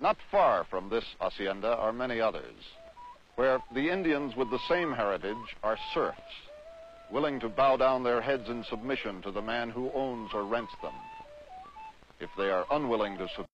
Not far from this hacienda are many others, where the Indians with the same heritage are serfs, willing to bow down their heads in submission to the man who owns or rents them. If they are unwilling to submit,